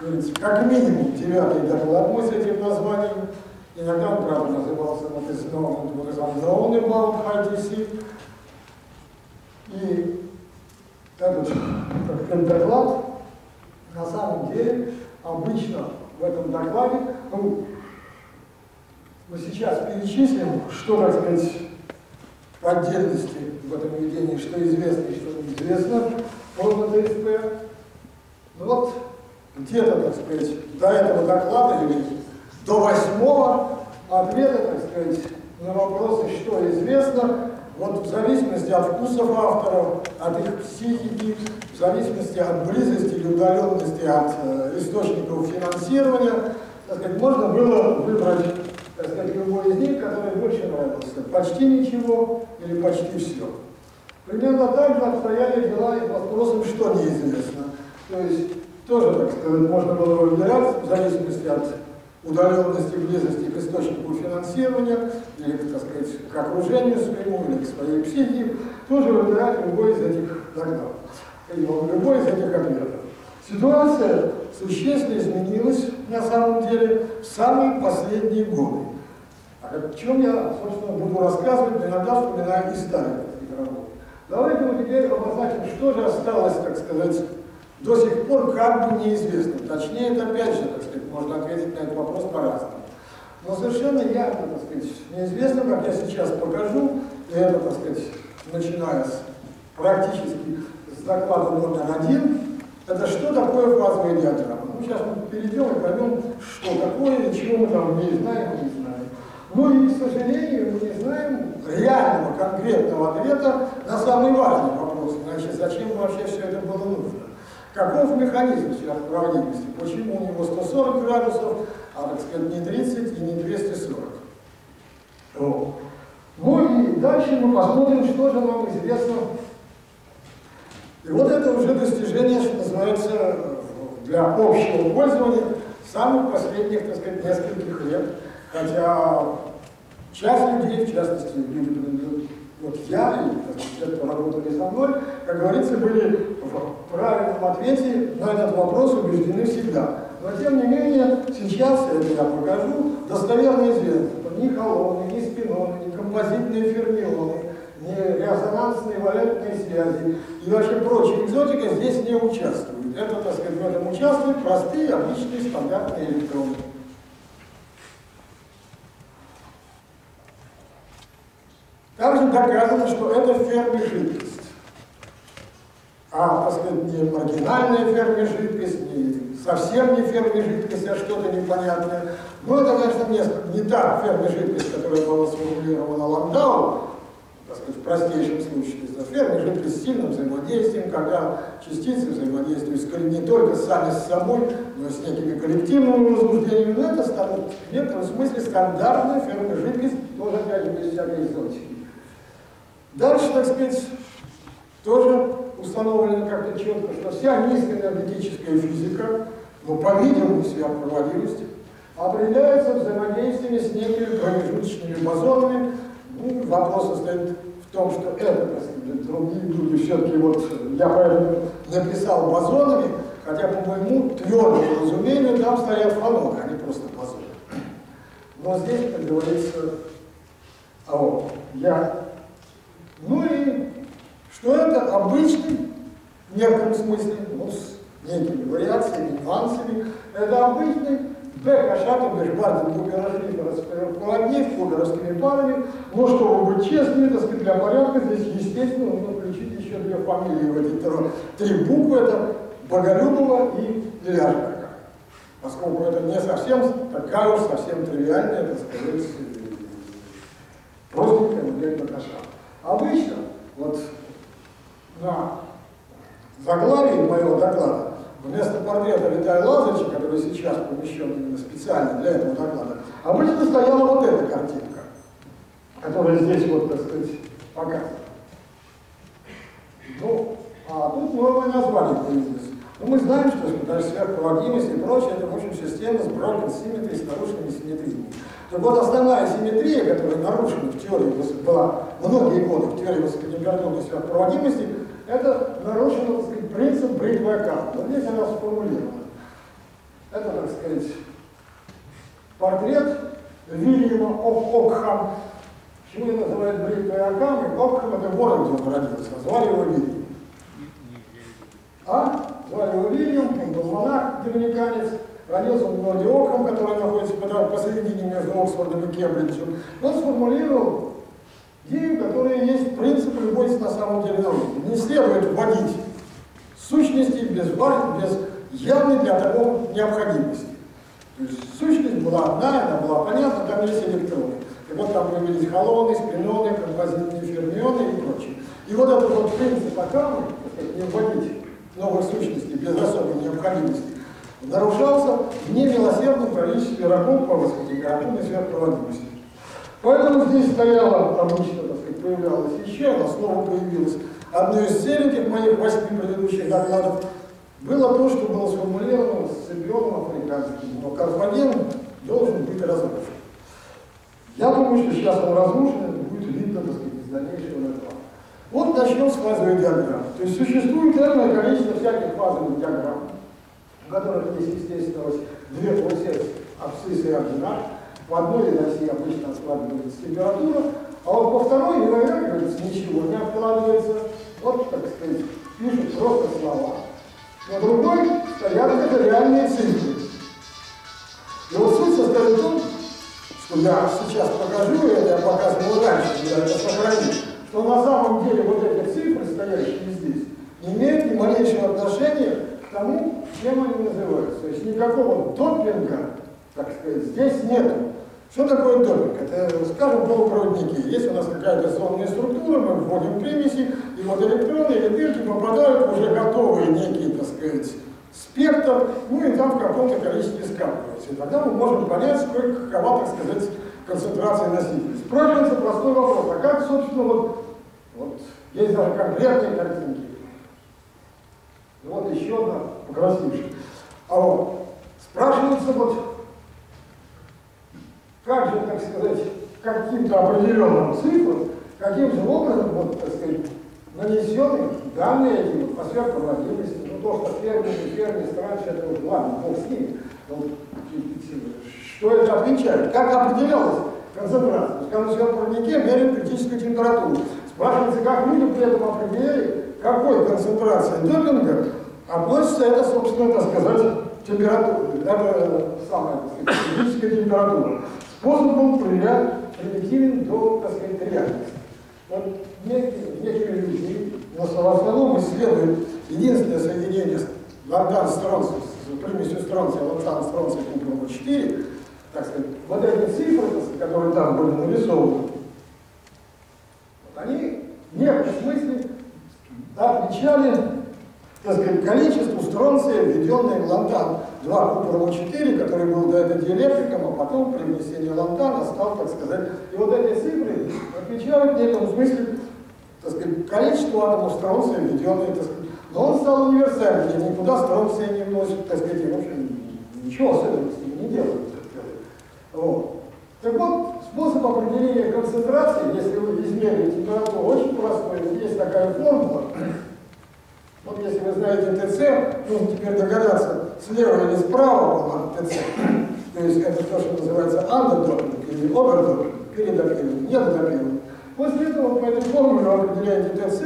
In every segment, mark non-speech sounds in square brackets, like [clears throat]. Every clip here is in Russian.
говорится, как минимум девятый доклад мой с этим названием. Иногда он, правда, назывался вот из Нового Баум Хайтиси. И этот, этот доклад на самом деле обычно в этом докладе, ну, мы сейчас перечислим, что, так сказать, отдельности в этом видении, что известно и что неизвестно по ДСП. Ну вот, где-то, так сказать, до этого доклада или до восьмого ответа, так сказать, на вопросы, что известно, вот в зависимости от вкусов авторов, от их психики, в зависимости от близости или удаленности от э, источников финансирования, так сказать, можно было выбрать так сказать, любой из них, который больше нравился. Почти ничего или почти все. Примерно так же обстояли дела и вопросом, что неизвестно. То есть тоже, так сказать, можно было выбирать в зависимости от удаленности, близости к источнику финансирования, или, так сказать, к окружению своему, или к своей психике, тоже выбирать любой из этих догнав, любой из этих ответов. Ситуация существенно изменилась на самом деле в самые последние годы. А о чем я, собственно, буду рассказывать, иногда вспоминаю и старые работы. Давайте мы теперь обозначим, что же осталось, так сказать, до сих пор как бы неизвестно. Точнее, это опять же, так сказать, можно ответить на этот вопрос по-разному. Но совершенно явно, так сказать, неизвестно, как я сейчас покажу, и это, так сказать, начиная с практически с доклада номер один, это что такое фазовая диаграмма. Ну, сейчас мы перейдем и поймем, что такое и чего мы там не знаем не знаем. Ну и, к сожалению, мы не знаем реального, конкретного ответа на самый важный вопрос. Значит, зачем вообще все это было нужно? Каков механизм сверхпроводимости? Почему у него 140 градусов, а, так сказать, не 30 и не 240? Вот. Ну и дальше мы посмотрим, что же нам известно. И вот это уже достижение, что называется, для общего пользования самых последних, так сказать, нескольких лет. Хотя часть людей, в частности, люди, вот я и те, кто работали со мной, как говорится, были в правильном ответе на этот вопрос убеждены всегда. Но тем не менее, сейчас, это я покажу, достоверно известно, что ни колонны, ни спиноны, ни композитные фермионы, ни резонансные валентные связи и вообще прочая экзотика здесь не участвуют. Это, так сказать, в этом участвуют простые, обычные, стандартные электроны. Также доказано, что это ферми жидкость. А, так сказать, не маргинальная ферми жидкость, не совсем не ферми жидкость, а что-то непонятное. Но это, конечно, несколько, не та ферми жидкость, которая была сформулирована Ландау, так сказать, в простейшем случае. Это ферми жидкость с сильным взаимодействием, когда частицы взаимодействуют не только сами с собой, но и с некими коллективными возбуждениями. Но это в некотором смысле стандартная ферми жидкость, тоже опять же без всякой экзотики. Дальше, так сказать, тоже установлено как-то четко, что вся низкоэнергетическая физика, ну, по-видимому, сверхпроводимость, определяется взаимодействиями с некими промежуточными бозонами. Ну, вопрос состоит в том, что это, так сказать, другие люди все-таки, вот, я поэтому написал бозонами, хотя, по моему твердому разумению, там стоят фаноны, а не просто бозоны. Но здесь, как говорится, а вот, я ну и что это обычный, в некотором смысле, ну, с некими вариациями, нюансами, это обычный Б кошатом, то есть бардин в полотне, в куберовскими парами. Но чтобы быть честными, так сказать, для порядка здесь, естественно, нужно включить еще две фамилии в эти три буквы. Это Боголюбова и Ляжберга. Поскольку это не совсем такая уж совсем тривиальная, так сказать, Бакаша. Обычно, вот на заглавии моего доклада вместо портрета Виталия Лазаревича, который сейчас помещен специально для этого доклада, обычно стояла вот эта картинка, которая здесь вот, так сказать, показана. Ну, а тут новое название появилось. Ну, мы знаем, что даже сверхпроводимость и прочее, это, в общем, система с broken symmetry, с нарушенными симметриями. Так вот, основная симметрия, которая нарушена в теории, была многие годы в теории высокотемпературной сверхпроводимости, это нарушен, так сказать, принцип бритвой карты. Вот здесь она сформулирована. Это, так сказать, портрет Вильяма Окхам. Почему его называют бритвой Акам? И Окхам это город, где он родился. Звали его Вильям. А? Звали его Вильям, он был монах, доминиканец. Родился он в городе Окхам, который находится посередине между Оксфордом и Кембриджем. Он сформулировал идею, которая есть принцип любой на самом деле науки. Не следует вводить сущности без, без явной для того необходимости. То есть сущность была одна, она была понятна, там есть электроны. И вот там появились холоны, спиноны, композитные фермионы и прочее. И вот этот вот принцип Акамы, не вводить новых сущностей без особой необходимости, нарушался в немилосердном количестве работ по высокотемпературной сверхпроводимости. Поэтому здесь стояла, обычно, так сказать, появлялась еще, она снова появилась. Одной из целей моих восьми предыдущих докладов было то, что было сформулировано с чемпионом африканским, но Карфаген должен быть разрушен. Я думаю, что сейчас он разрушен, это будет видно, так сказать, из дальнейшего доклада. Вот начнем с фазовой диаграммы. То есть существует энное количество всяких фазовых диаграмм, в которых есть, естественно, две полсетки абсцисса и ординат. В одной осей обычно откладывается температура, а вот по второй выравнивается ничего, не откладывается. Вот, так сказать, пишут просто слова. На другой стоят это реальные цифры. И вот суть состоит в том, что я сейчас покажу, это я показывал раньше, я это сохранил, что на самом деле вот эти цифры, стоящие здесь, не имеют ни малейшего отношения к тому, чем они называются. То есть никакого допинга, так сказать, здесь нету. Что такое допинг? Это, скажем, полупроводники. Есть у нас какая-то зонная структура, мы вводим примеси, и вот электроны или дырки попадают в уже готовый некий, так сказать, спектр, ну и там в каком-то количестве скапливаются. И тогда мы можем понять, сколько, какова, так сказать, концентрация носителей. Спрашивается простой вопрос, а как, собственно, вот, вот есть даже конкретные картинки. Вот еще одна покрасившая. А вот спрашивается вот как же, так сказать, каким-то определенным цифрам, каким же образом, вот, так сказать, нанесены данные эти по сверхпроводимости, ну то, что фермер и фермер раньше, это уже ладно, бог с ними, но, что это отвечает, как определялась концентрация. В сверхпроводнике меряют критическую температуру. Спрашивается, как люди при этом определили, какой концентрации допинга относится это, собственно, так сказать, температура, это самая, критическая температура. Способ был примитивен до, так сказать, реальности. Вот некие люди, но в основном исследуют единственное соединение лантан стронция с примесью стронция, лантан стронция купрова 4, так сказать, вот эти цифры, которые там были нарисованы, вот они в некотором смысле отвечали так сказать, количеству стронция, введенное в лантан 2 купрому 4, который был до этого диэлектриком, а потом при внесении лантана стал, так сказать, и вот эти цифры отвечают в неком смысле, так сказать, количеству атомов стронция, введенные, так сказать, но он стал универсальным, никуда стронция не вносит, так сказать, и, в общем, ничего особенного с ним не делают. Вот. Так вот, способ определения концентрации, если вы измерили температуру, очень простой. Есть такая формула, знаете ТЦ, нужно теперь догадаться, слева или справа была ТЦ. То есть это то, что называется андердопинг или овердопинг, передопинг, недодопинг. После этого по этой формуле определяете ТЦ,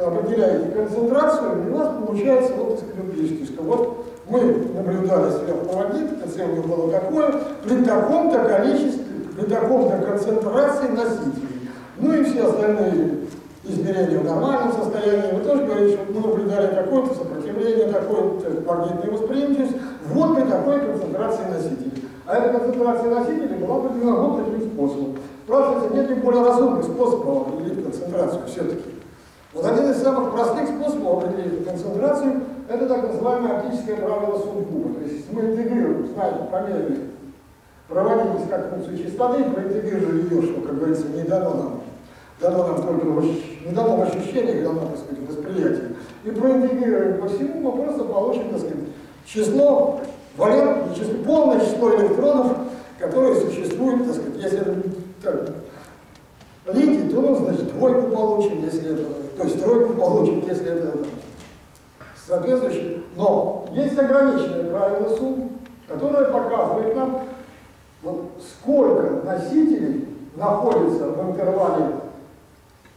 определяете концентрацию, и у вас получается вот из вот мы наблюдали сверхпроводник, ТЦ у него было такое, при таком-то количестве, при таком-то концентрации носителей. Ну и все остальные измерения в нормальном состоянии. Вы тоже говорите, что мы наблюдали такое-то сопротивление, такое-то магнитная восприимчивость, вот при такой концентрации носителей. А эта концентрация носителей была определена вот таким способом. Спрашивается, нет ли более разумных способов определить концентрацию все-таки? Вот один из самых простых способов определить концентрацию – это так называемое оптическое правило Сунгуба. То есть мы интегрируем, знаете, померили проводимость как функцию частоты, проинтегрировали ее, что, как говорится, не дано нам. Дано нам только не дано в ощущениях, дано, так сказать, в восприятии. И проинтегрируем по всему, мы просто получим, так сказать, число, валентное число, полное число электронов, которые существуют, так сказать, если так, линии, то он, значит, двойку получим, если это, то есть тройку получим, если это соответствующий. Но есть ограниченное правило сумм, которое показывает нам, вот сколько носителей находится в интервале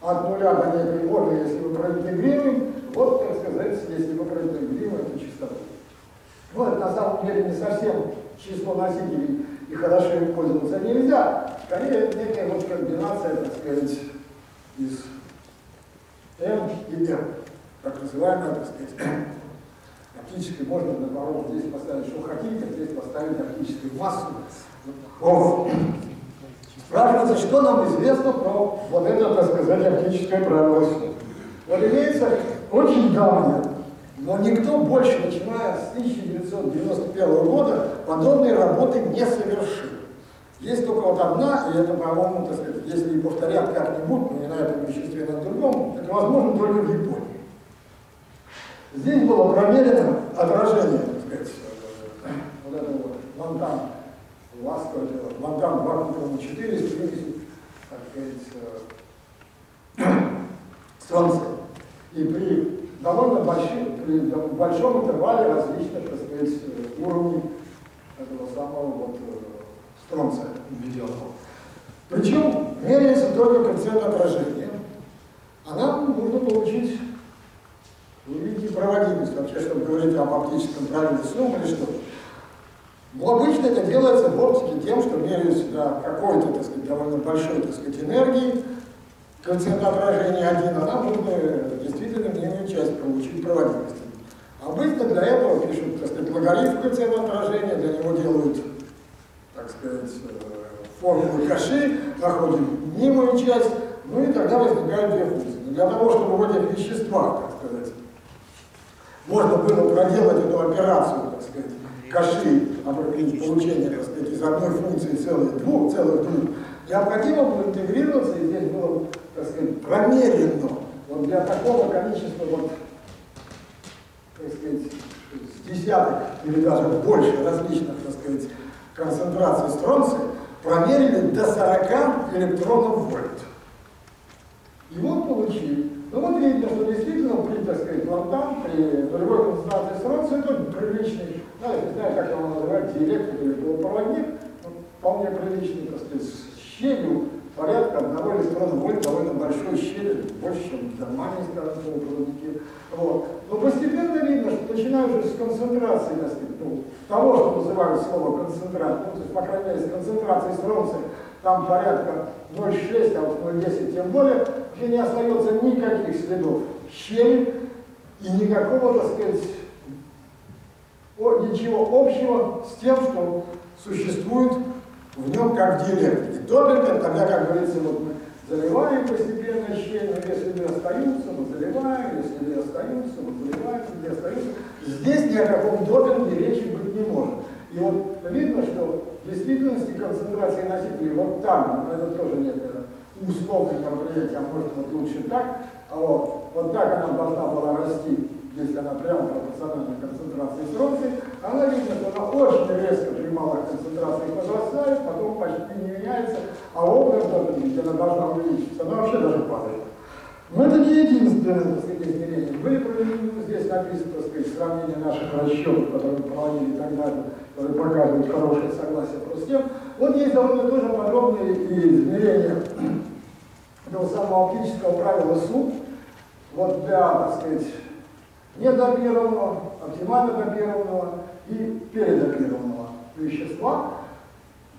от нуля до некой формы, если мы проинтегрируем, вот, так сказать, если мы проинтегрируем эту частоту. Ну, это на самом деле не совсем число носителей, и хорошо им пользоваться нельзя. Скорее, это некая вот комбинация, так сказать, из M и M, так называемая, так сказать, оптической, можно наоборот здесь поставить, что хотите, здесь поставить оптическую массу. О. Спрашивается, что нам известно про вот это, так сказать, оптическое правило Вот имеется очень давнее но никто больше, начиная с 1991 года, подобной работы не совершил. Есть только вот одна, и это, по-моему, так сказать, если повторят как-нибудь, но не на этом веществе, а на другом, это возможно только в Японии. Здесь было промерено отражение, так сказать, вот этого вот вантан, ласку, вантан 2 к 4 с примесью, так сказать, солнца. И при довольно большим, при большом интервале различных, так сказать, уровней этого самого вот э, стронция введенного. Причем меряется только коэффициент отражения, а нам нужно получить, видите, проводимость, вообще, чтобы говорить об оптическом правиле суммы или что Но обычно это делается в оптике тем, что меряется да, какой-то, так сказать, довольно большой, так сказать, энергии, коэффициент отражения один, а нам нужно действительно мнение часть получить проводимости. Обычно для этого пишут, так сказать, логарифм коэффициента отражения, для него делают, так сказать, э, формулу каши, находим мнимую часть, ну и тогда возникают две функции. Для того, чтобы в этих веществах, так сказать, можно было проделать эту операцию, так сказать, каши, получения, так сказать, из одной функции целых двух, целых двух, необходимо было интегрироваться, и здесь было так сказать, промеренно вот для такого количества, вот, так сказать, с десяток или даже больше различных, так сказать, концентраций стронция, промерили до 40 электронов вольт. И вот получили. Ну вот видно, что действительно при, так сказать, лампам, при нулевой концентрации стронция, это приличный, ну, я не знаю, как его называть, диэлектрик или полупроводник, вполне приличный, так сказать, с щелью порядка одного электрона вольт довольно большой щели, больше, чем нормальные, скажем, полупроводники. Вот. Но постепенно видно, что начиная уже с концентрации, так сказать, ну, того, что называют слово концентрат, ну, то есть, по крайней мере, с концентрацией стронция, там порядка 0,6, а вот 0,10 тем более, где не остается никаких следов щели и никакого, так сказать, ничего общего с тем, что существует в нем как в диэлектрике. Допинга, тогда, как говорится, вот мы заливаем постепенно щель, но если не остаются, мы заливаем, если не остаются, мы заливаем, если не остаются. Здесь ни о каком допинге речи быть не может. И вот видно, что в действительности концентрация носителей вот там, но это тоже некое условное мероприятие, а может быть лучше так, а вот, вот так она должна была расти если она прямо пропорциональна концентрации стронция, она видно, что она очень резко при малых концентрациях возрастает, потом почти не меняется, а образ, где она должна увеличиться, она вообще даже падает. Но это не единственное так сказать, измерение. Были проведены, здесь написано, так сказать, сравнение наших расчетов, которые проводили и так далее, которые показывают хорошее согласие просто с тем. Вот есть довольно тоже подробные измерения этого самого оптического правила СУ. Вот для, так сказать, недобированного оптимально допированного и передопированного вещества.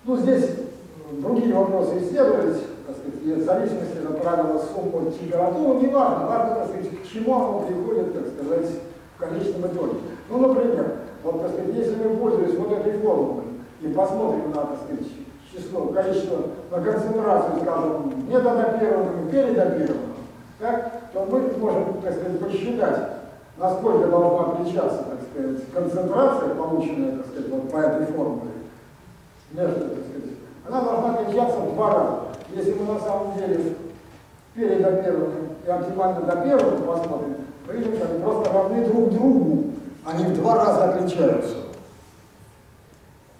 Ну, здесь другие вопросы исследовались, и в зависимости от правила сумм от температуры, не важно, важно, так сказать, к чему оно приходит, так сказать, в конечном итоге. Ну, например, вот, так сказать, если мы пользуемся вот этой формулой и посмотрим на, так сказать, число, количество, на концентрацию, скажем, недодопированного и передопированного, так, то мы можем, так сказать, посчитать, насколько должна отличаться, так сказать, концентрация, полученная, так сказать, вот по этой формуле, между, так сказать, она должна отличаться в два раза. Если мы на самом деле передопированным и оптимально допированным посмотрим, мы видим, что они просто равны друг другу, они в два раза отличаются.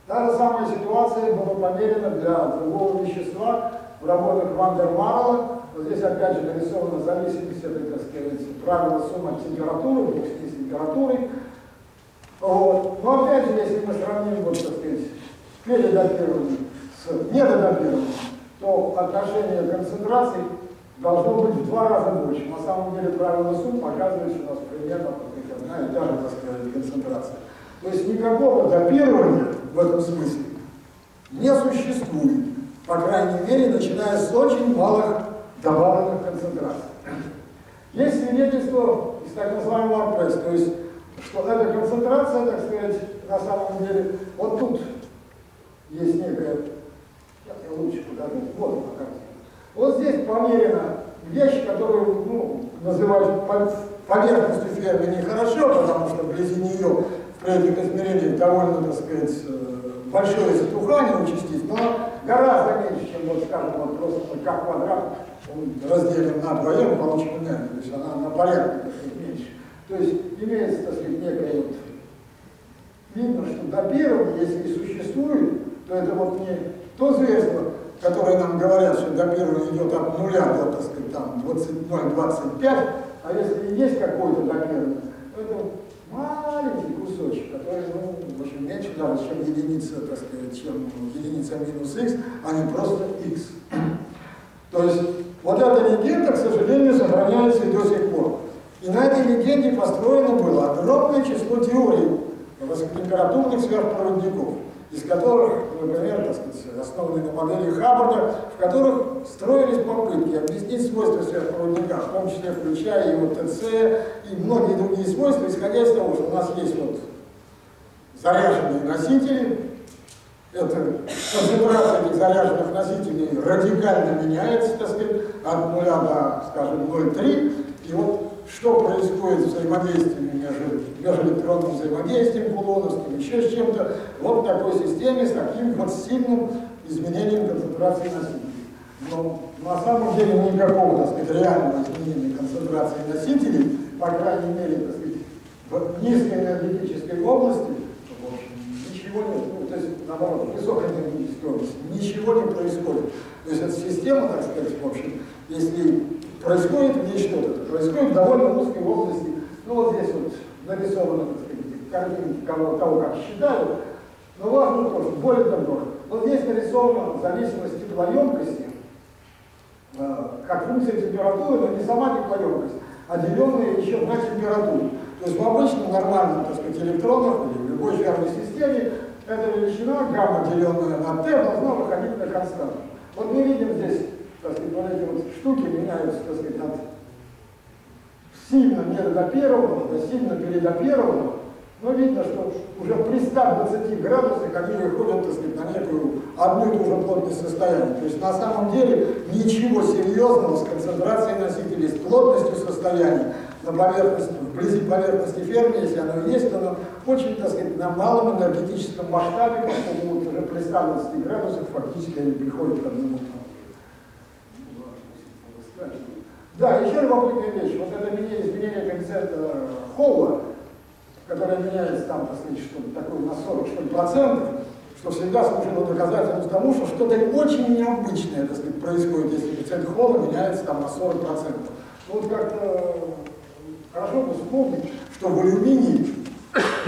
Та же самая ситуация была померена для другого вещества в работах Вандермарла. Вот здесь опять же нарисована зависимость этой, так сказать, правила суммы температуры, бог с температурой. Вот. Но опять же, если мы сравним, вот, так сказать, передатированный с недодатированным, то отношение концентраций должно быть в два раза больше. На самом деле правило сумм показывает, что у нас примерно одна и та же, так сказать, концентрация. То есть никакого допирования в этом смысле не существует, по крайней мере, начиная с очень малых добавленных концентраций. Есть свидетельство из так называемого АРПС, то есть, что эта концентрация, так сказать, на самом деле, вот тут есть некая, сейчас я лучше покажу, вот на карте. Вот здесь померена вещь, которую ну, называют поверхностью фермы нехорошо, потому что вблизи нее при этих измерениях довольно, так сказать, э, большое затухание у частиц, но гораздо меньше, чем, вот, скажем, вот просто как квадрат разделим на двоем, получим энергию, то есть она на порядок меньше. То есть имеется, так сказать, некая вот, видно, что допирование, если и существует, то это вот не то зверство, которое нам говорят, что допирование идет от нуля до, так сказать, там 0,25, а если есть какой-то допирование, то это маленький кусочек, который, ну, в общем, меньше даже, чем единица, так сказать, чем единица минус x, а не просто x. То есть вот эта легенда, к сожалению, сохраняется и до сих пор. И на этой легенде построено было огромное число теорий высокотемпературных сверхпроводников, из которых, например, так сказать, основанные на модели Хаббарда, в которых строились попытки объяснить свойства сверхпроводника, в том числе включая его ТЦ и многие другие свойства, исходя из того, что у нас есть вот заряженные носители, это концентрация этих заряженных носителей радикально меняется, так сказать, от 0 до, скажем, 0,3. И вот что происходит с взаимодействием между, межэлектронным взаимодействием кулоновским, еще с чем-то, вот в такой системе с таким вот сильным изменением концентрации носителей. Но на самом деле никакого, так сказать, реального изменения концентрации носителей, по крайней мере, так сказать, в низкой энергетической области, в ничего нет. Ну, то есть, наоборот, в высокой энергетической области ничего не происходит. То есть эта система, так сказать, в общем, если происходит в ней что-то, происходит в довольно узкой области. Ну вот здесь вот нарисовано, так сказать, картинки кого, того, как считают. Но важно тоже, более того, вот здесь нарисована зависимость теплоемкости, э, как функция температуры, но не сама теплоемкость, а деленная еще на температуру. То есть в обычном нормальном, так сказать, электронах или в любой фермной системе эта величина, гамма, деленная на t, должна выходить на константу. Вот мы видим здесь, так сказать, вот эти вот штуки меняются, так сказать, от сильно недодопированного до сильно передопированного, но видно, что уже при 120 градусах они выходят, так сказать, на некую одну и ту же плотность состояния. То есть на самом деле ничего серьезного с концентрацией носителей, с плотностью состояния на поверхности, вблизи поверхности фермы, если оно есть, оно очень, так сказать, на малом энергетическом масштабе, поскольку уже при 120 градусах фактически они приходят к одному Да, еще любопытная вещь. Вот это изменение коэффициента Холла, которое меняется там, так сказать, что-то такое на 40 что ли, процентов, что всегда служило доказательством тому, что что-то очень необычное, так сказать, происходит, если коэффициент Холла меняется там на 40 процентов. Ну, вот как-то хорошо бы вспомнить, что в алюминии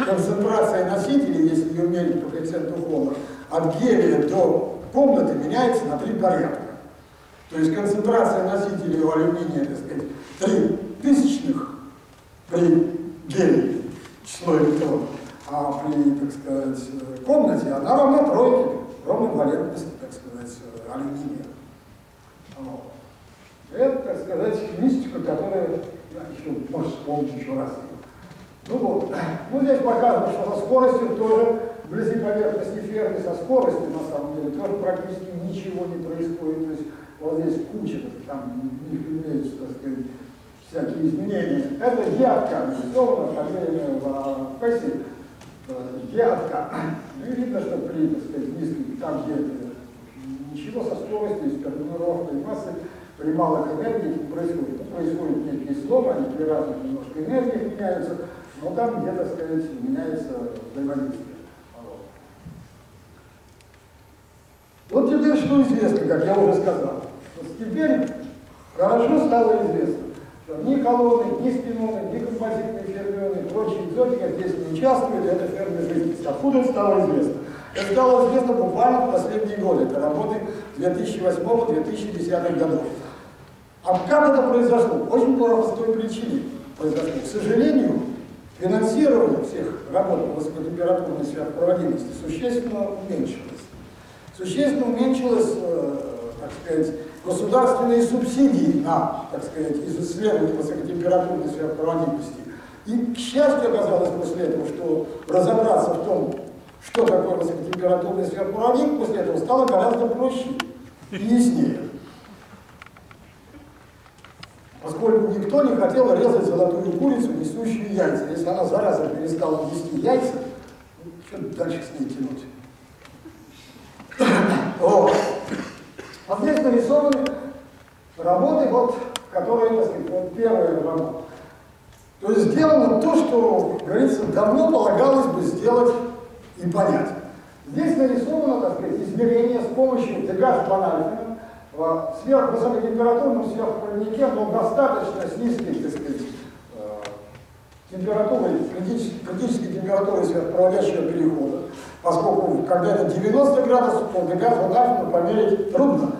концентрация носителей, если ее мерить по коэффициенту Холла, от гелия до комнаты меняется на три порядка. То есть концентрация носителей алюминия, так сказать, 3 тысячных при гелии, число электронов. А при, так сказать, комнате она равна тройке, ровной валентности, так сказать, алюминия. Вот. Это, так сказать, мистика, которая я еще, может, вспомнить еще раз. Ну вот, ну здесь показано, что со скоростью тоже вблизи поверхности фермы со скоростью, на самом деле, тоже практически ничего не происходит. То есть вот здесь куча, там у них имеются, так сказать, всякие изменения. Это ядка нарисована, фамилия в Пессе, ядка. Ну и видно, что при, так сказать, низких, там где ничего со скоростью, с формулировкой массы, при малых энергиях происходит. Тут происходит некие сломы, они при разных немножко энергиях меняются, но там где-то, сказать, меняется взаимодействие. Вот теперь что известно, как я уже сказал. Теперь хорошо стало известно, что ни колонны, ни спиноны, ни композитные фермионы прочие экзотика здесь не участвуют, это фермы жидкость. Откуда стало известно? Это стало известно буквально в последние годы, это работы 2008-2010 годов. А как это произошло? Очень по простой причине произошло. К сожалению, финансирование всех работ по высокотемпературной сверхпроводимости существенно уменьшилось. Существенно уменьшилось, э, так сказать, государственные субсидии на, так сказать, исследование высокотемпературной сверхпроводимости. И, к счастью, оказалось после этого, что разобраться в том, что такое высокотемпературная сверхпроводимость, после этого стало гораздо проще и яснее поскольку никто не хотел резать золотую курицу, несущую яйца. Если она зараза перестала нести яйца, ну, что дальше с ней тянуть? вот. А здесь нарисованы работы, вот, которые, так сказать, вот первая работа. То есть сделано то, что, говорится, давно полагалось бы сделать и понять. Здесь нарисовано, так сказать, измерение с помощью Дегаш Банальфина, в сверхвысокотемпературном сверхпроводнике, но достаточно с низкой, так сказать, э, температурой, критической, критической температурой сверхпроводящего перехода, поскольку когда это 90 градусов, то газ водашину померить трудно.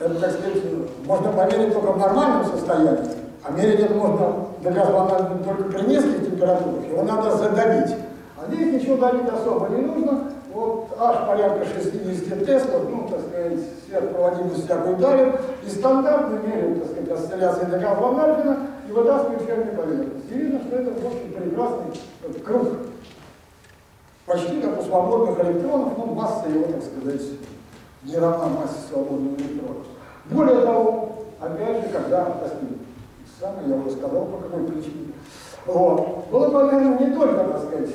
Это, так сказать, можно померить только в нормальном состоянии, а мерить это можно газа только при низких температурах, его надо задавить. А здесь ничего давить особо не нужно, вот аж порядка 60 Теслов, ну, так сказать, сверхпроводимость всякую дарит, и стандартно меряют, так сказать, осцилляции Дегал Ван и вытаскивают ферме поверхность. И видно, что это, общем, прекрасный круг. Почти как у свободных электронов, но масса его, так сказать, не равна массе свободных электронов. Более того, опять же, когда, сказать, самое я уже сказал, по какой причине, вот, было померено не только, так сказать,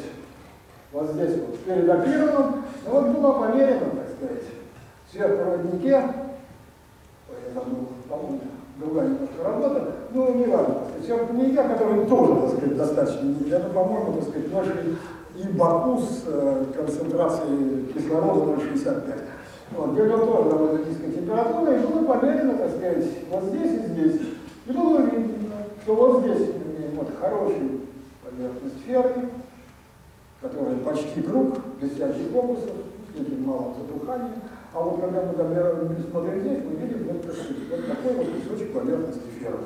вот здесь вот перед оперированным, но вот было померено, так сказать, в сверхпроводнике, это, ну, по-моему, другая немножко работа, ну, не важно, так сказать, сверхпроводнике, который тоже, так сказать, достаточно, это, по-моему, так сказать, нашли и Баку с э, концентрацией кислорода 0,65. Вот, тоже довольно низкая температура, и было померено, так сказать, вот здесь и здесь. И было видно, что вот здесь мы имеем вот хороший поверхность сферы, который почти круг, без всяких фокусов, с этим малым затуханием. А вот когда мы смотрим здесь, мы видим вот, вот такой вот кусочек поверхности ферры.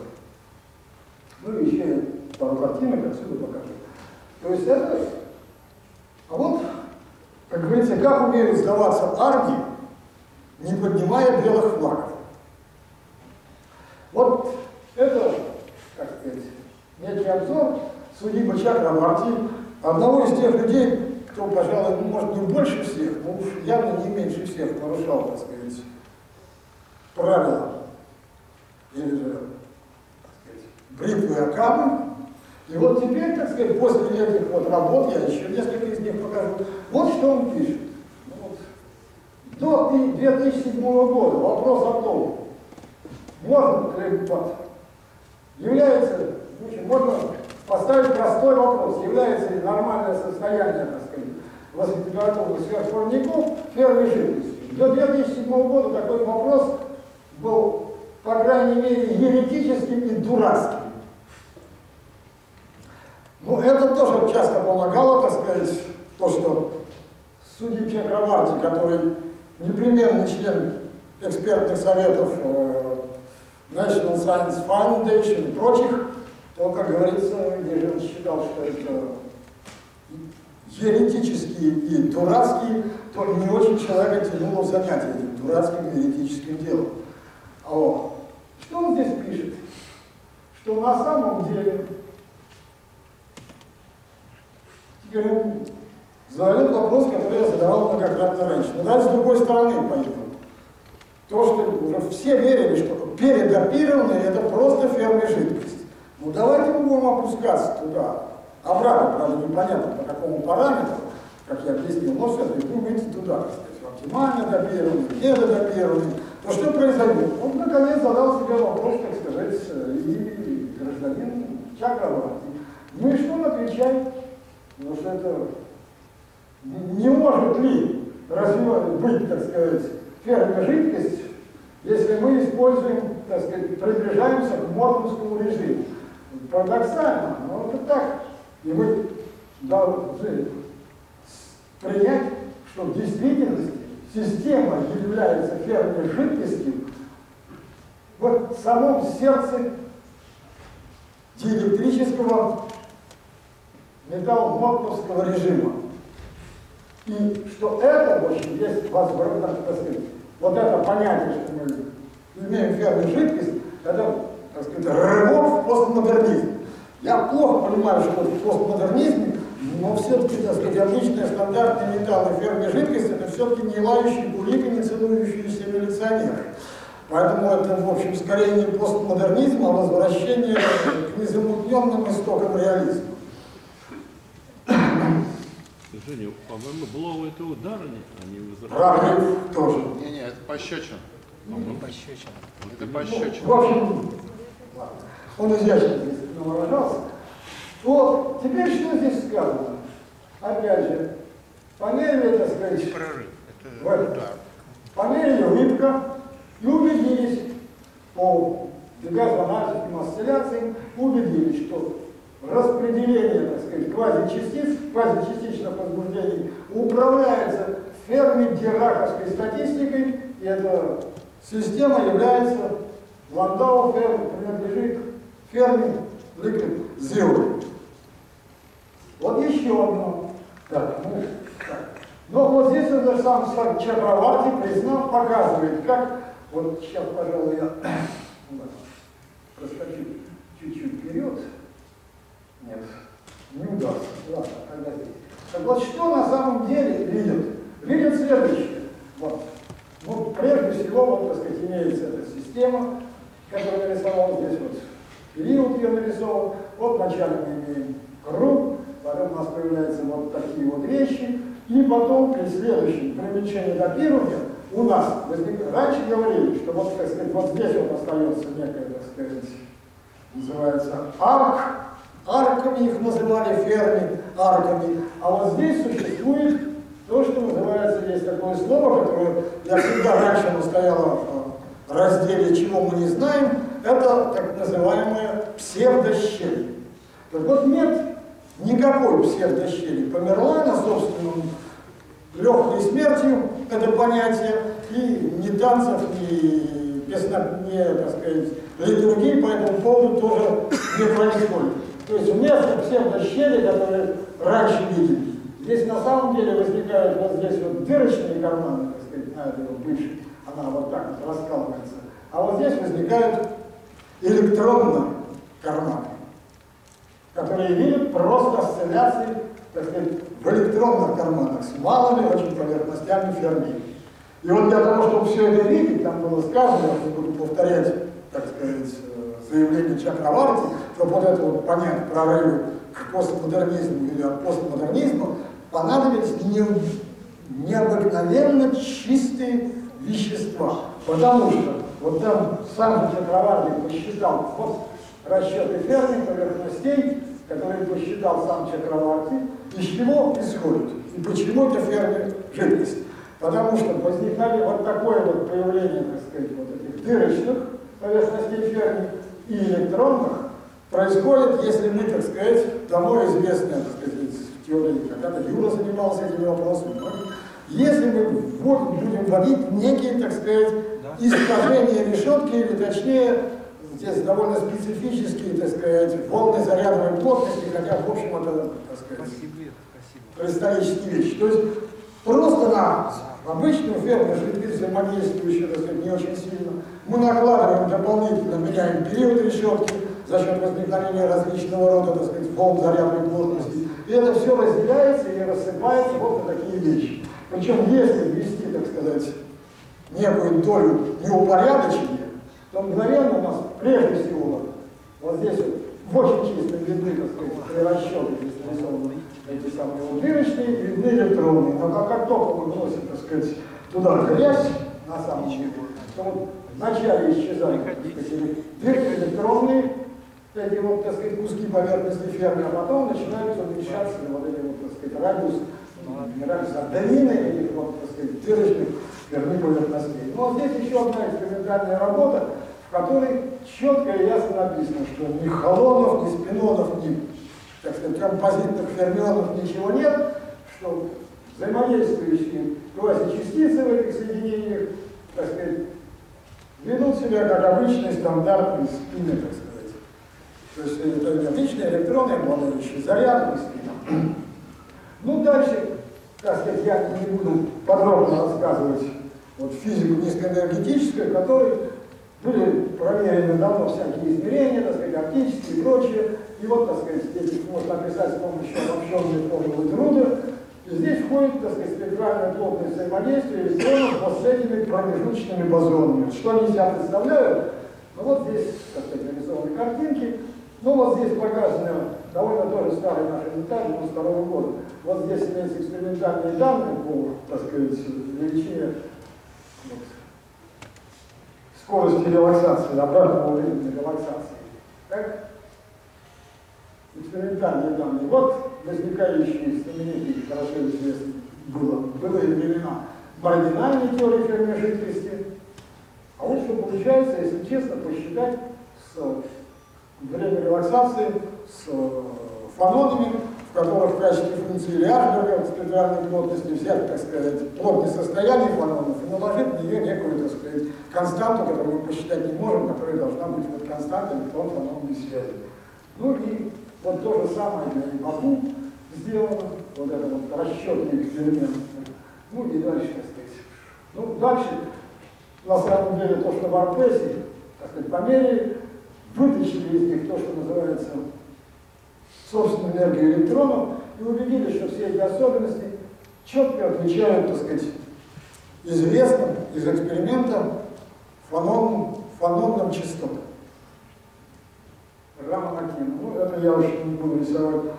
Ну и еще пару картинок отсюда покажу. То есть это... А вот, как говорится, как умеют сдаваться армии, не поднимая белых флагов. Вот это, как сказать, некий обзор судьи Чакраварти Одного из тех людей, кто, пожалуй, ну, может, не больше всех, но уж явно не меньше всех нарушал, так сказать, правила или же, так сказать, бритвы Акамы. И вот теперь, так сказать, после этих вот работ, я еще несколько из них покажу, вот что он пишет. До 2007 года вопрос о том, можно клеймпад, является, в общем, можно поставить простой вопрос, является ли нормальное состояние, так сказать, высокотемпературных сверхпроводников фермой жидкостью. До 2007 года такой вопрос был, по крайней мере, еретическим и дурацким. Ну, это тоже часто помогало, так сказать, то, что судьи Чакраварти, который непременный член экспертных советов э, National Science Foundation и прочих, то, как говорится, Ежин считал, что это еретические и дурацкие, то не очень человека тянуло занятие этим дурацким еретическим делом. А вот. Что он здесь пишет? Что на самом деле задает вопрос, который я задавал многократно раньше. Но давайте с другой стороны пойдем. То, что уже все верили, что передопированный это просто фермная жидкость. Ну давайте мы будем опускаться туда. Обратно, правда, непонятно по какому параметру, как я объяснил, но все-таки будем идти туда, так сказать, оптимально допированный, недодопированный. То что произойдет? Он наконец задал себе вопрос, так сказать, и гражданин Чакраварти. Ну и что он отвечает? Ну что это не может ли быть, так сказать, фермная жидкость, если мы используем, так сказать, приближаемся к мордовскому режиму. Парадоксально, но это так. И мы должны принять, что в действительности система является фермной жидкостью в самом сердце диэлектрического металломортовского режима. И что это, в общем, есть возврат, так сказать, вот это понятие, что мы имеем фермную жидкость, это, так сказать, рывок в постмодернизм. Я плохо понимаю, что это постмодернизм, но все-таки, так сказать, обычные стандартные металлы фермной жидкости, это все-таки не лающие кулики, не целующиеся милиционеры. Поэтому это, в общем, скорее не постмодернизм, а возвращение к незамутненным истокам реализма. Женя, по-моему, Блоу это удар, а не вызов. Прорыв тоже. Не-не, это пощечина. Не пощечина. Это В пощечина. общем, ладно, он изящно здесь выражался. Вот, теперь что здесь сказано? Опять же, померили, так сказать, Не прорыв, в это этом. удар. померили рыбка и убедились по газоаналитическим осцилляциям, убедились, что распределение, так сказать, квазичастиц, квазичастичных возбуждений управляется в ферме дираковской статистикой, и эта система является, Ландау ферма принадлежит ферме Liquid Zero. Вот еще одно. Так, ну, так. Но вот здесь уже сам Чакраварти признал, показывает, как, вот сейчас, пожалуй, я [clears throat] проскочу. Нет, не удастся. Ладно, тогда здесь. Так вот, что на самом деле видят? Видят следующее. Вот. Ну, прежде всего, вот, так сказать, имеется эта система, которая нарисовала здесь вот период ее нарисован. Вот вначале мы имеем круг, потом у нас появляются вот такие вот вещи, и потом при следующем примечении датирования у нас возник... раньше говорили, что вот, так сказать, вот здесь вот остается некая, так сказать, называется арк, арками их называли, ферми, арками, а вот здесь существует то, что называется, есть такое слово, которое я всегда раньше настояла в разделе «Чего мы не знаем», это так называемая псевдощель. Так вот нет никакой псевдощели. Померла она собственным легкой смертью, это понятие, и ни танцев, ни, песно, ни так сказать, литургии по этому поводу тоже не происходит. То есть вместо псевдощели, которые раньше видели, здесь на самом деле возникают вот здесь вот дырочные карманы, так сказать, на этой вот бывшей, она вот так вот раскалывается. А вот здесь возникают электронные карманы, которые видят просто осцилляции, так сказать, в электронных карманах с малыми очень поверхностями ферми. И вот для того, чтобы все это видеть, там было сказано, я буду повторять, так сказать, заявление Чакраварти, чтобы вот это вот понять прорывы к постмодернизму или от постмодернизма, понадобились не, необыкновенно чистые вещества. Потому что вот там сам Чакраварти посчитал вот расчеты ферми поверхностей, которые посчитал сам Чакраварти, из чего исходит и почему это ферме жидкость. Потому что возникновение вот такое вот появление, так сказать, вот этих дырочных поверхностей ферми и электронных происходит, если мы, так сказать, давно известная, так сказать, теория, когда-то Юра занимался этими вопросами, если мы будем вводить некие, так сказать, искажения решетки, или точнее, здесь довольно специфические, так сказать, волны зарядовой плотности, хотя, в общем, это, так сказать, Спасибо, вещи. То есть просто на обычную ферму так сказать, не очень сильно. Мы накладываем дополнительно, меняем период решетки за счет возникновения различного рода, так сказать, волн зарядной плотности. И это все разделяется и рассыпается вот на такие вещи. Причем если ввести, так сказать, некую долю неупорядочения, то мгновенно у нас прежде всего вот здесь вот в очень чистом видны, так сказать, при расчете здесь нарисованы эти самые вот видны электроны. Но как, как только мы вносим, так сказать, туда грязь, на самом деле, то вот вначале исчезают дырки электронные, эти вот, так сказать, куски поверхности фермы, а потом начинаются уменьшаться вот эти вот, так сказать, радиус, не радиус, а длины этих вот, так сказать, дырочных верни поверхностей. Но здесь еще одна экспериментальная работа, в которой четко и ясно написано, что ни холонов, ни спинонов, ни так сказать, композитных фермионов ничего нет, что взаимодействующие квазичастицы в этих соединениях, так сказать, ведут себя как обычные стандартные спины, так сказать. То есть это обычные электроны, обладающие зарядом спином. Ну, дальше, так сказать, я не буду подробно рассказывать вот физику низкоэнергетическую, которой были проверены давно всякие измерения, так сказать, оптические и прочее. И вот, так сказать, здесь можно описать с помощью обобщенной формулы Труда. Здесь входит, так сказать, спектральное плотное взаимодействие электронов с этими промежуточными бозонами. Что они себя представляют? Ну вот здесь, так сказать, нарисованы картинки. Ну вот здесь показаны довольно тоже старый наш инвентарь, 92 года. Вот здесь имеются экспериментальные данные по, так сказать, величине скорости релаксации, обратного времени релаксации. Так? Экспериментальные данные. Вот возникающие знаменитые, хорошо известные, было, были времена маргинальной теории фермы жидкости. А вот что получается, если честно, посчитать с время релаксации, с фононами, в которых в качестве функции Ляшберга спектральной плотности взять, так сказать, плотность состояния фононов и наложить на нее некую, так сказать, константу, которую мы посчитать не можем, которая должна быть вот константа электрон-фононной связи. Ну и вот то же самое для Ибаку сделано, вот это вот расчетный эксперимент. Ну и дальше, так сказать. Ну, дальше, на самом деле, то, что в Арпесе, так сказать, померили, вытащили из них то, что называется собственную энергию электронов и убедились, что все эти особенности четко отличают, так сказать, известным из эксперимента фонон, фононным частотам. Накина. Ну, это я уж не буду рисовать,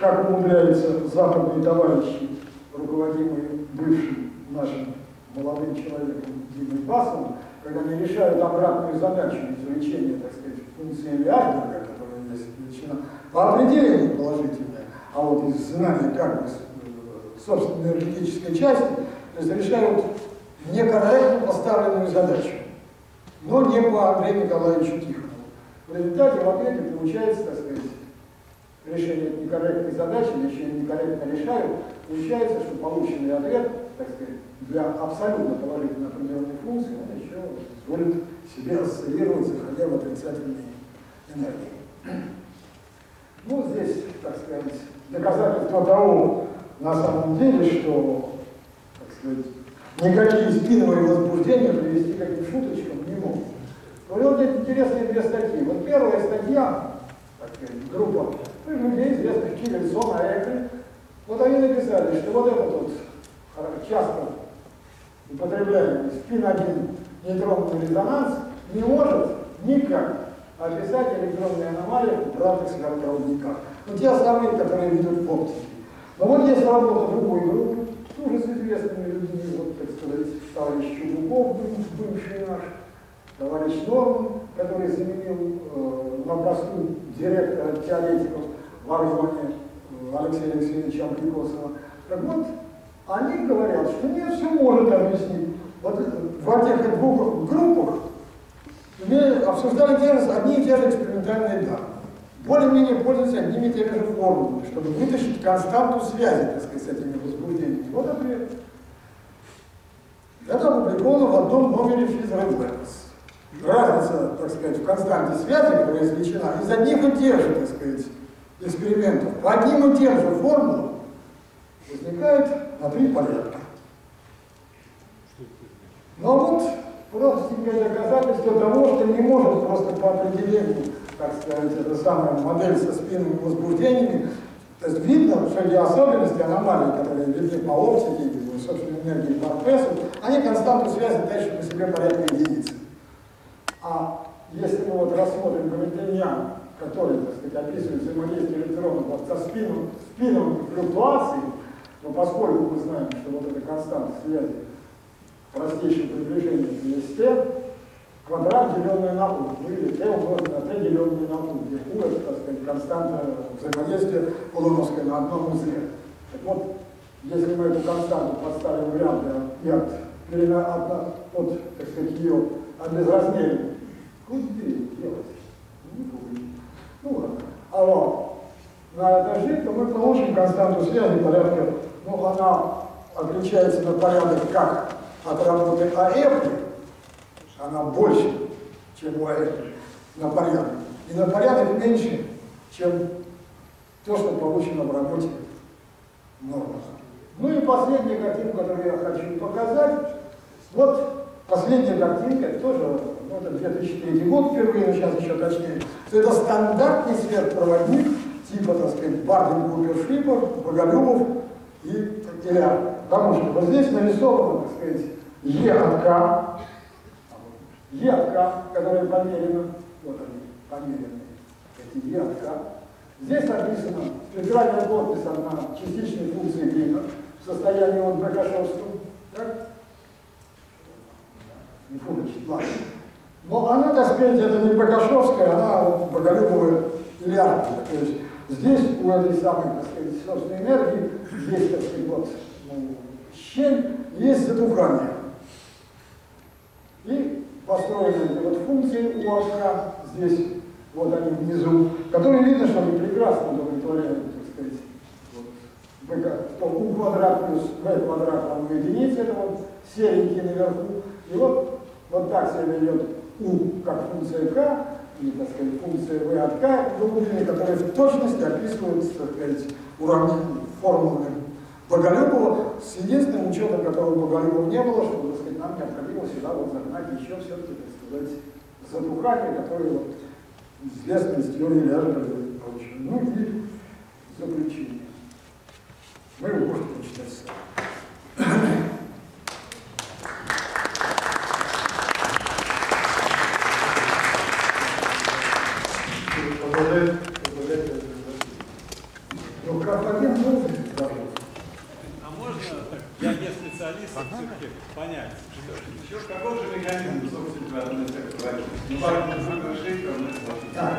как умудряются западные товарищи, руководимые бывшим нашим молодым человеком Димой Басовым, когда они решают обратную задачу извлечения, так сказать, функции Ляхберга, которая здесь величина, по определению положительная, а вот из знания как бы собственной энергетической части, то есть решают некорректно поставленную задачу, но не по Андрею Николаевичу Тихонову. В результате в ответе получается, так сказать, решение некорректной задачи, еще некорректно решают, получается, что полученный ответ, так сказать, для абсолютно положительно определенной функции, он еще позволит себе осциллировать, заходя в отрицательные энергии. Ну, здесь, так сказать, доказательство того, на самом деле, что, так сказать, никакие спиновые возбуждения привести к этим шуточкам не могут. Но вот эти интересные две статьи. Вот первая статья, так сказать, группа ну, людей, известных Киллельсон, Аэкль, вот они написали, что вот этот вот часто употребляемый спин-1 нейтронный резонанс не может никак описать электронные аномалии в обратных сверхпроводниках. Вот те самые, которые ведут в оптике. Но вот есть работа другой группы, тоже с известными людьми, вот, так сказать, товарищ Чубуков, бывший наш, товарищ Норман, который заменил э, на посту директора теоретиков в Арзоне э, Алексея Алексеевича Абрикосова. Так вот, они говорят, что нет, все может объяснить. Вот в этих двух группах мы обсуждали те же, одни и те же экспериментальные данные. Более-менее пользуются одними и теми же формулами, чтобы вытащить константу связи, так сказать, с этими возбуждениями. Вот ответ. Это опубликовано в одном номере Physics Разница, так сказать, в константе связи, которая извлечена, из одних и тех же, так сказать, экспериментов, по одним и тем же формулам, возникает на три порядка. Но вот простенькое доказательство того, что не может просто по определению, так сказать, эта самая модель со спинными возбуждениями, то есть видно, что эти особенности аномалии, которые видны по оптике, собственной энергии по РПСу, они константу связи дальше по себе порядка единицы. А если мы вот рассмотрим гамильтониан, который, так сказать, описывает взаимодействие электронов вот со спином, спином флюктуации, но поскольку мы знаем, что вот эта константа связи простейшем приближении есть t, квадрат, деленный на u, ну или t умножить на t, деленный на u, где u это, так сказать, константа взаимодействия полуновская на одном узле. Так вот, если мы эту константу подставим в ряд и от, от, от, так сказать, ее от безразмерия, куда делать? Не помню. Ну ладно. А вот на этажи, то мы получим константу связи порядка, ну она отличается на порядок как от работы АЭФ, она больше, чем у АЭФ на порядок. И на порядок меньше, чем то, что получено в работе нормы. Ну и последняя картинка, которую я хочу показать. Вот последняя картинка, тоже ну, это 2003 год впервые, но сейчас еще точнее. Это стандартный сверхпроводник типа, так сказать, Бардин, Купер, Шипер, Боголюбов и Теля. Потому что вот здесь нарисовано, так сказать, Е от К, Е от К, которые померены, вот они, померены, эти Е от К. Здесь написано спектральная подпись на частичной функции Грина в состоянии от Бракашевского. Так? Не функции, ладно. Но она, так сказать, это не Бакашевская, она Боголюбова Ильярдова. То есть здесь у этой самой, так сказать, собственной энергии есть, так сказать, вот, ну, щель, есть затухание. И построены вот функции у окна здесь, вот они внизу, которые видно, что они прекрасно удовлетворяют, так сказать, вот, u квадрат плюс v квадрат равно единице, это вот серенький наверху. И вот, вот так себя ведет u как функция k, и, так сказать, функция v от k, глубины, которые в точности описывают, так сказать, уравнение формулами Боголюбова, с единственным учетом, которого Боголюбова не было, что, так сказать, нам необходимо сюда вот загнать еще все-таки, так сказать, затухание, которое вот известно из теории Ляжера получено. Ну и заключение. Мы его можем прочитать сами. Ну, как один был, даже. А можно, я не специалист, а все-таки понять, что Еще каков же механизм высокотемпературной сверхпроводимости? Ну, как шейка, Так,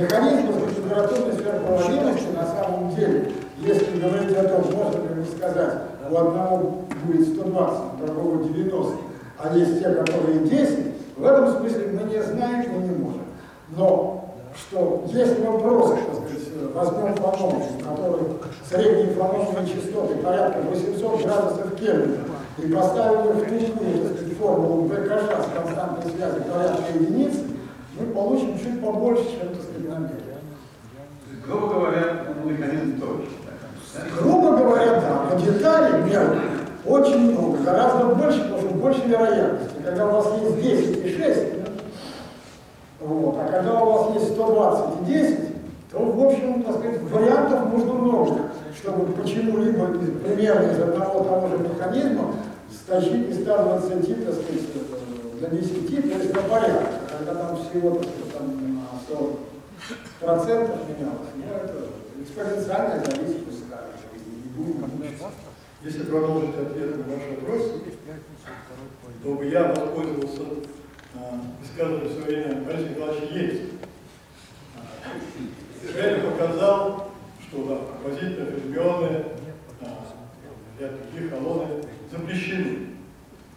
механизм высокотемпературной сверхпроводимости на самом деле, если говорить о том, можно ли сказать, у одного будет 120, у другого 90, а есть те, которые 10, в этом смысле мы не знаем, мы не можем. Но что если вопрос, так сказать, возьмем фонограф, который средние фонографные частоты порядка 800 градусов Кельвина, и поставим в сказать, формулу БКШ с константной связи порядка единицы, мы получим чуть побольше, чем, так сказать, намерение. Грубо говоря, механизм тот же. да? Грубо говоря, да, но деталей мелких очень много, гораздо больше, потому что больше вероятности. Когда у вас есть 10 и 6, вот, а когда у вас есть 120 и 10, то, в общем, так сказать, вариантов можно много, чтобы почему-либо примерно из одного того же механизма стащить из 120, так сказать, э, до 10, то есть на порядок. Когда там всего так сказать, там, на 40 процентов менялось, ну, это экспоненциальная зависимость, мучиться. Если продолжить ответ на ваш вопрос, то бы я воспользовался а, высказыванием в свое время Бориса Николаевича Ельцина. Израиль показал, что да, фермионы, а, ряд других колонны запрещены.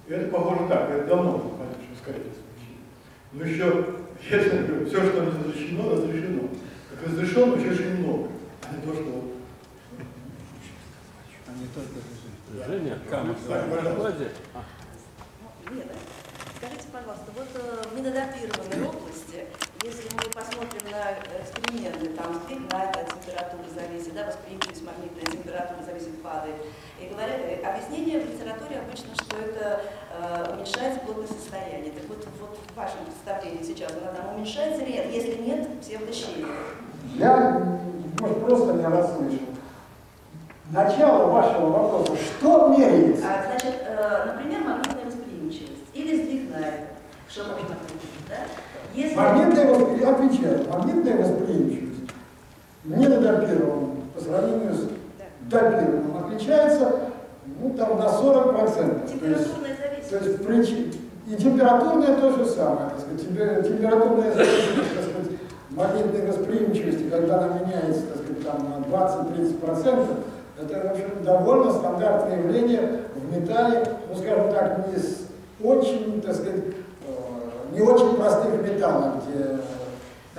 И это похоже так, это давно было понятно, что скорее запрещено. Но еще, если говорю, все, что не разрешено, разрешено. Как разрешено, еще очень много, а не то, что вот Женя, Так, в пожалуйста. докладе Лена, скажите, пожалуйста, вот э, в минодатированной [laughs] области Если мы посмотрим на эксперименты, там сдвигать от температуры зависит, да, восприимчивость магнитной температуры зависит, падает. И говорят, э, объяснение в литературе обычно, что это э, уменьшается плотное состояние. Так вот, вот в вашем представлении сейчас она там уменьшается или нет? Если нет, псевдощение. Я, может, просто не расслышал. Начало вашего вопроса. Что меряется? А, значит, э, например, магнитная восприимчивость или сдвиг Найта. Что можно да? Если... Магнитная восприимчивость, отвечаю, магнитная восприимчивость недодопирована по сравнению с допированным отличается ну, там, на 40%. То есть, Температурная то зависимость. есть причи- и температурная то же самое. Так сказать, темпе- температурная зависимость так сказать, магнитной восприимчивости, когда она меняется так сказать, там, на 20-30%, это в общем, довольно стандартное явление в металле, ну скажем так, не с очень, так сказать, не очень простых металлах, где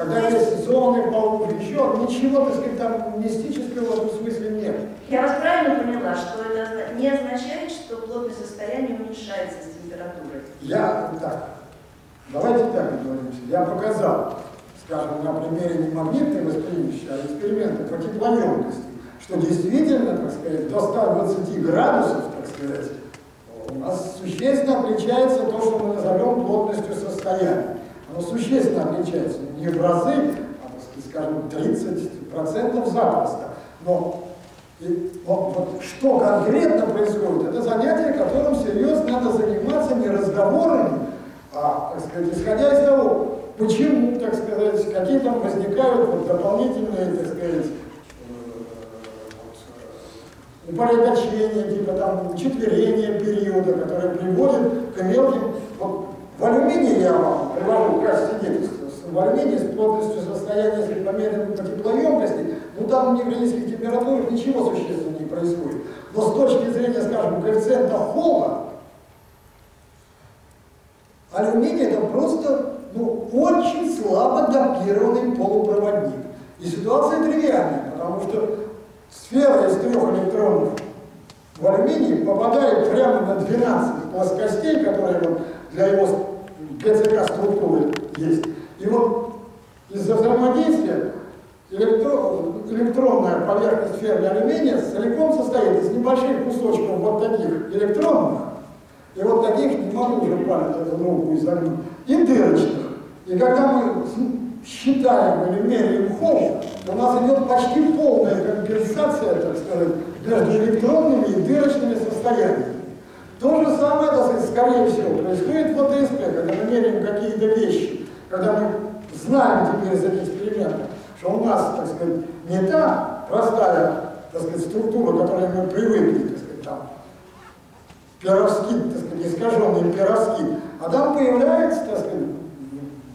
когда есть зоны полу, еще ничего, так сказать, там мистического в этом смысле нет. Я вас правильно поняла, что это не означает, что плотное состояние уменьшается с температурой? Я так, давайте так договоримся. Я показал, скажем, на примере не магнитной восприимчивости, а эксперимента по теплоемкости, что действительно, так сказать, до 120 градусов, так сказать, у нас существенно отличается то, что мы назовем плотностью состояния. Оно существенно отличается, не в разы, а, скажем, 30% запросто. Но и вот, вот что конкретно происходит, это занятие, которым серьезно надо заниматься не разговорами, а, так сказать, исходя из того, почему, так сказать, какие там возникают вот дополнительные, так сказать, вот, упорядочения, типа там четверения периода, которые приводят к мелким. Вот в алюминии я вам привожу как свидетельство, в алюминии с плотностью состояния, если померяем по теплоемкости, ну там ни при низких температурах ничего существенного не происходит. Но с точки зрения, скажем, коэффициента холла, алюминий это просто ну, очень слабо допированный полупроводник. И ситуация тривиальная, потому что сфера из трех электронов в алюминии попадает прямо на 12 плоскостей, которые вот для его ГЦК структуры есть. И вот из-за взаимодействия электро, электронная поверхность сферы алюминия целиком состоит из небольших кусочков вот таких электронных, и вот таких, не могу уже палец эту руку изогнуть, и дырочных. И когда мы считаем или меряем холм, у нас идет почти полная компенсация, так сказать, между электронными и дырочными состояниями. То же самое, так сказать, скорее всего, происходит в ОТСП, когда мы меряем какие-то вещи, когда мы знаем теперь из этих экспериментов, что у нас, так сказать, не та простая, так сказать, структура, к которой мы привыкли, так сказать, там, пировски, так сказать, искаженные пировски, а там появляется, так сказать,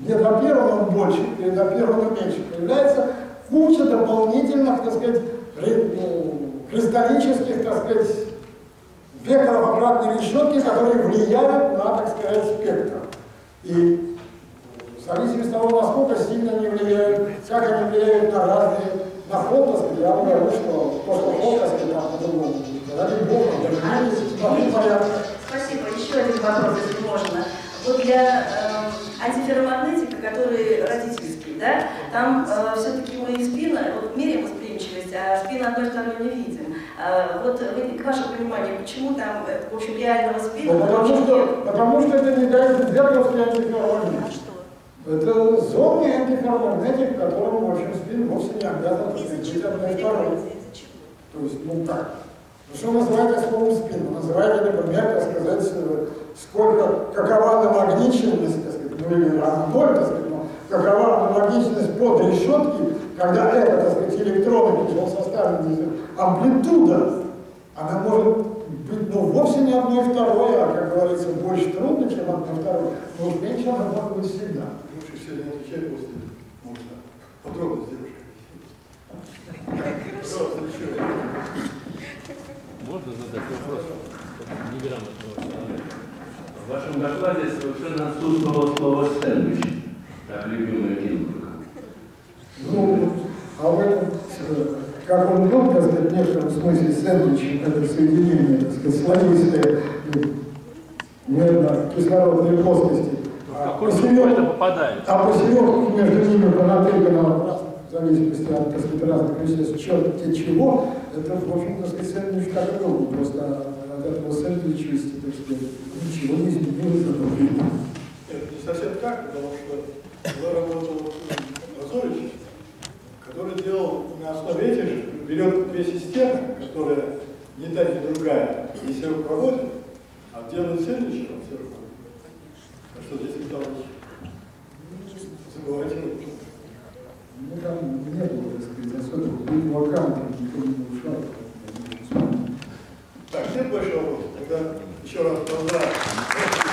недопированным больше, недопированным меньше, появляется куча дополнительных, так сказать, ну, кристаллических, так сказать, векторов обратной решетки, которые влияют на, так сказать, спектр. И в зависимости от того, насколько сильно они влияют, как они влияют на разные, на сказать, я говорю, что то, что сказать, там по-другому, ради бога, даже порядка. Спасибо. Еще один вопрос, если можно. Вот для э, антиферромагнетика, который родительский, да, там э, все-таки мы спина, вот меряем восприимчивость, а спина одной второй не видим. А, вот вы, к вашему пониманию, почему там, э, в общем, реального спина? Ну, потому, что, потому что это не дает зерковский антиферромагнетик. А что? Это зонный антиферромагнетик, в котором, в общем, спин вовсе не обязан Из-за быть чего? одной второй. Из-за чего? То есть, ну как? Ну, что называете словом спин? Вы называете, например, так сказать, э, сколько, какова намагниченность, или ноль, так сказать, какова намагниченность под решетки, когда это, так сказать, электроны, причем составлен из амплитуда, она может быть, ну, вовсе не одно и второе, а, как говорится, больше трудно, чем одно и второе, но меньше она может быть всегда. Лучше сегодня отвечать после, можно подробно с девушкой. Пожалуйста, еще один. Можно задать вопрос неграмотного человека? В вашем докладе совершенно отсутствовало слово «сэндвич», так любимое Гинзбурга. Ну, а в этом, э, как он был, так сказать, в некотором смысле сэндвич, это соединение, так сказать, слоистые, нервно-кислородные плоскости. Ну, в А курс это попадает. А посередку между ними понатыкано, в зависимости от, так сказать, разных веществ, черт чего, это, в общем, так сказать, сэндвич как и был, просто от этого сэндвичности, так сказать, ничего не изменилось за то время. Это не совсем так, потому что была работа вот Разович, который делал на основе этих берет две системы, которые не та, ни другая, не серопроводят, а делает сэндвичи он серопроводит. А что здесь не удалось? Забывайте. Ну, там не было, так сказать, особо был вакантов, никто не ушел. Так, нет больше вопросов? Тогда еще раз поздравляю.